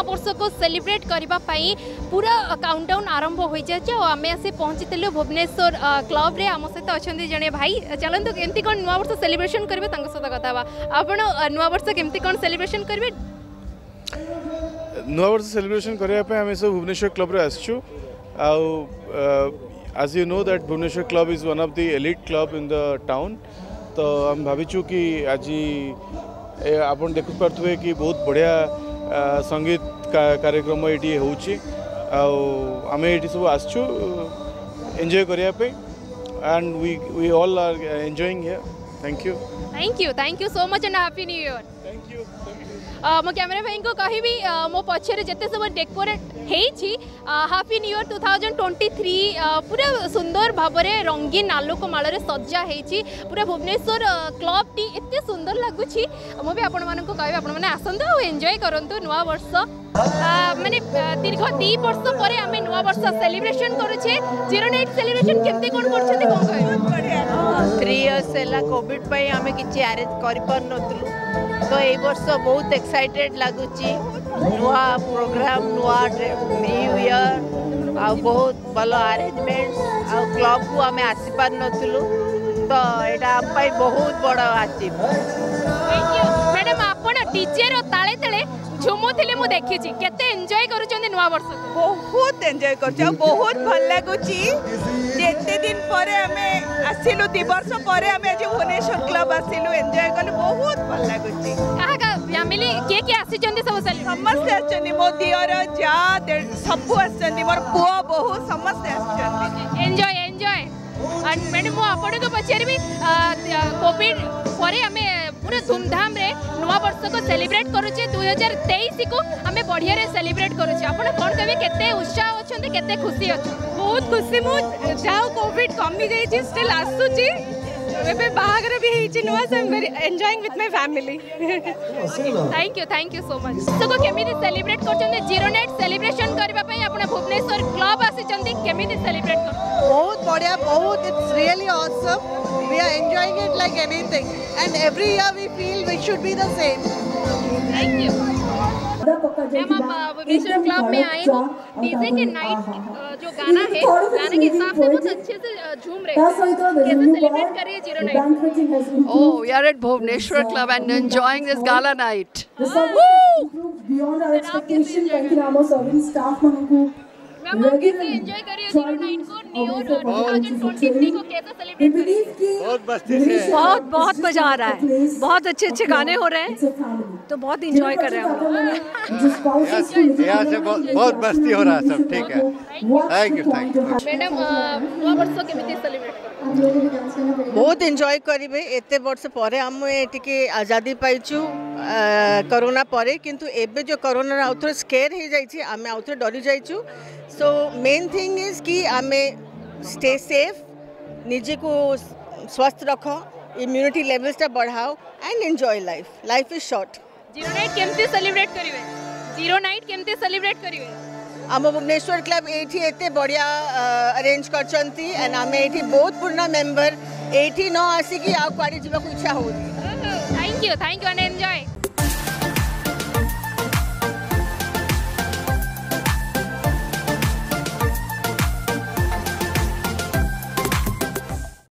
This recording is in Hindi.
वर्ष को सेलिब्रेट करने पूरा काउंटडाउन आरंभ हो जाए आम आसी पहुँची भुवनेश्वर क्लब रे आम सहित अच्छा जड़े भाई चलतु केमती कौन नुआ वर्ष सेलिब्रेशन करेंगे सहित कथा आप नुआ वर्ष केमती कौन सेलिब्रेशन करेंगे ନୂଆ ବର୍ଷ ସେଲିବ୍ରେସନ୍ କରିବା ପାଇଁ ଆମେ ସବୁ ଭୁବନେଶ୍ୱର କ୍ଲବ୍ରେ ଆସିଛୁ ଆଉ as you know that Bhubaneswar club is one of the elite club in the town ତ ଆମେ ଭାବିଛୁ କି ଆଜି ଏ ଆପଣ ଦେଖିପାରୁଥିବେ କି ବହୁତ ବଢ଼ିଆ ଆ, ସଙ୍ଗୀତ କାର୍ଯ୍ୟକ୍ରମ ଏଠି ହେଉଛି ଆଉ ଆମେ ଏଠି ସବୁ ଆସିଛୁ ଏନ୍ଜୟ କରିବା ପାଇଁ and we we all are enjoying here thank you thank you thank you so much and happy new year ମୋ କ୍ୟାମେରା ଭାଇଙ୍କୁ କହିବି ମୋ ପଛରେ ଯେତେ ସବୁ ଡେକୋରେଟ୍ ହେଇଛି happy new year two thousand twenty three ପୁରା ସୁନ୍ଦର ଭାବରେ ରଙ୍ଗୀନ ଆଲୋକମାଳରେ ସଜା ହେଇଛି ପୁରା ଭୁବନେଶ୍ୱର କ୍ଲବ୍ଟି ଏତେ ସୁନ୍ଦର ଲାଗୁଛି ମୁଁ ବି ଆପଣମାନଙ୍କୁ କହିବି ଆପଣମାନେ ଆସନ୍ତୁ ଆଉ ଏନ୍ଜୟ କରନ୍ତୁ ନୂଆବର୍ଷ মানে দীর্ঘ দুই বর্ষ পরে আমি নূয়া বর্ষ সেলিব্রেশন করুছে জিরো নাইট সেলিব্রেশন কেমতে কোন করছেন কোন ବର୍ଷ ହେଲା କୋଭିଡ଼ ପାଇଁ ଆମେ କିଛି ଆରେଞ୍ଜ କରିପାରୁନଥିଲୁ ତ ଏଇ ବର୍ଷ ବହୁତ ଏକ୍ସାଇଟେଡ଼ ଲାଗୁଛି ନୂଆ ପ୍ରୋଗ୍ରାମ ନୂଆ ନ୍ୟୁ ଇୟର ଆଉ ବହୁତ ଭଲ ଆରେଞ୍ଜମେଣ୍ଟ ଆଉ କ୍ଲବକୁ ଆମେ ଆସିପାରୁନଥିଲୁ ତ ଏଇଟା ଆମ ପାଇଁ ବହୁତ ବଡ଼ ଆଚିଭ ମ୍ୟାଡ଼ାମ୍ ଆପଣ ଡିଜେର ତାଳେ ତାଳେ ଝୁମୁଥିଲେ ମୁଁ ଦେଖିଛି କେତେ ଏନ୍ଜୟ କରୁଛନ୍ତି ନୂଆ ବର୍ଷ ବହୁତ ଏନ୍ଜୟ କରୁଛି ଆଉ ବହୁତ ଭଲ ଲାଗୁଛି एते दिन परे हमें आसिलु 2 परे हमें जे भुवनेश्वर क्लब आसिलु एन्जॉय करलु बहुत भल लागुछि कहा का फैमिली के के आसी छथि सब सब समस्त आछथि मो दियर जा सब आछथि मोर पुओ बहु समस्त आछथि एन्जॉय एन्जॉय एंड मैडम मो आपन को पछेर भी कोविड परे हमें पूरा धूमधाम रे नुवा वर्ष को सेलिब्रेट करूचे 2023 को हमें बढ़िया रे सेलिब्रेट करूचे आपन कोन कहबे केते उत्साह अछथि केते खुशी अछथि ବହୁତ ଖୁସି ମୁଁ ଯାହା କୋଭିଡ କମି ଯାଇଛି ଷ୍ଟିଲ୍ ଆସୁଛି ଏବେ ବାହାଘର ବି ହେଇଛି ନୂଆ so very enjoying with my family thank you thank you so much ସବୁ କେମିତି ସେଲିବ୍ରେଟ୍ କରୁଛନ୍ତି ଜିରୋ ନାଇଟ୍ ସେଲିବ୍ରେସନ୍ କରିବା ପାଇଁ ଆପଣ ଭୁବନେଶ୍ୱର କ୍ଲବ୍ ଆସିଛନ୍ତି କେମିତି ସେଲିବ୍ରେଟ୍ କରୁଛନ୍ତି ବହୁତ ବଢ଼ିଆ ବହୁତ it's really awesome we are enjoying it like anything and every year we feel we should be the same thank you ma'am आप भुवनेश्वर क्लब में आए हो डीजे के नाइट जो गाना है गाने के हिसाब से बहुत अच्छे से झूम रहे हैं है Oh, we are at Bhubaneswar Club and enjoying this gala night. beyond our expectation our serving staff बहुत बहुत मज़ा आ रहा है। बहुत अच्छे अच्छे गाने हो रहे हैं। तो बहुत इंजॉय कर रहे हैं यहाँ से बहुत मस्ती हो रहा है सब ठीक है। Thank you thank you madam बहुत इंजॉय करेंगे एत वर्ष पर आम ବର୍ଷ आज़ादी पाई ଟିକେ ଆଜାଦି ପାଇଛୁ କରୋନା जो करोना आउ ଯେଉଁ କରୋନା हो जाए आम आउ थे डरी जाइ सो मेन थिंग इज़ कि आम स्टे सेफ़ निजे को स्वस्थ रख इम्यूनिटी लेवल्सटा बढ़ाओ and enjoy life life is short zero night केमती सेलिब्रेट करिवे ज़ीरो नाइट केमती सेलिब्रेट करिवे आम भुवनेश्वर क्लब ये एत बढ़िया अरेंज कर एंड आमे एठी बहुत पुराना मेंबर ये न आसी कि आ क्वाडी जीवा इच्छा हो thank you thank you and enjoy